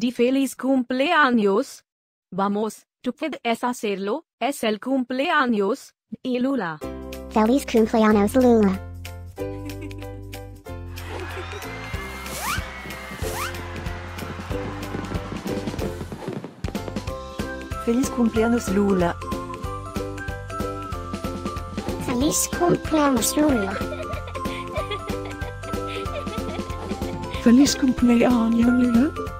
di feliz cumpleaños. Vamos, tú puedes hacerlo, es el cumpleaños, y Lula. Feliz cumpleaños Lula. Feliz cumpleaños Lula. Feliz cumpleaños Lula. Feliz cumpleaños Lula.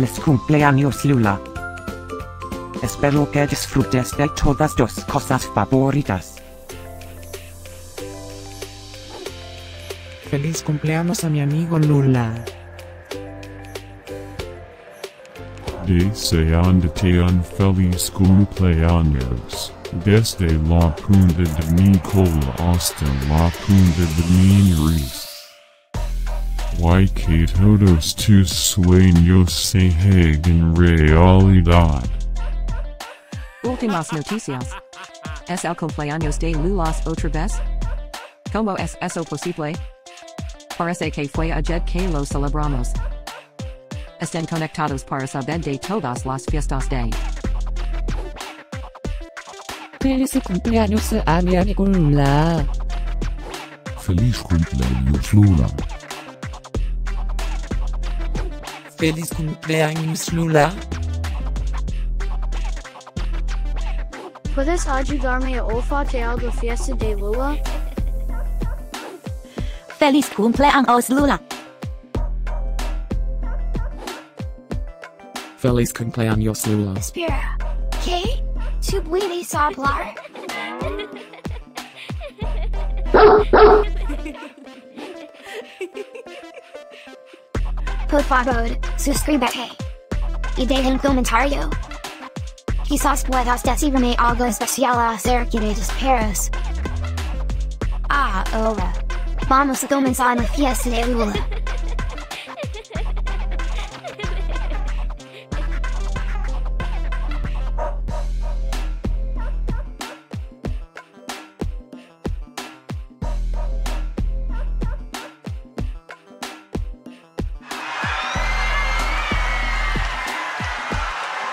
Feliz cumpleaños Lula. Espero que disfrutes de todas tus cosas favoritas. Feliz cumpleaños a mi amigo Lula. Deseándote un feliz cumpleaños. Desde la punta de mi cola hasta la punta de mi nariz. Y que todos tus sueños se hagan realidad. Últimas noticias. ¿Es el cumpleaños de Lulas otra vez? ¿Cómo es eso posible? Parece que fue ayer que lo celebramos. Estén conectados para saber de todas las fiestas de. Feliz cumpleaños a mi amigo Lula. Feliz cumpleaños Lula. Feliz cumpleaños Lula. ¿Puedes ayudarme a olfatear la fiesta de Lula? Feliz cumpleaños Lula. Feliz cumpleaños Lula. Espera, ¿qué? ¿Tú puedes hablar? Por favor, suscríbete. Y deja un comentario. Quizás puedas decirme algo especial acerca de. Ah, ahora. Vamos a comenzar la fiesta de Lula.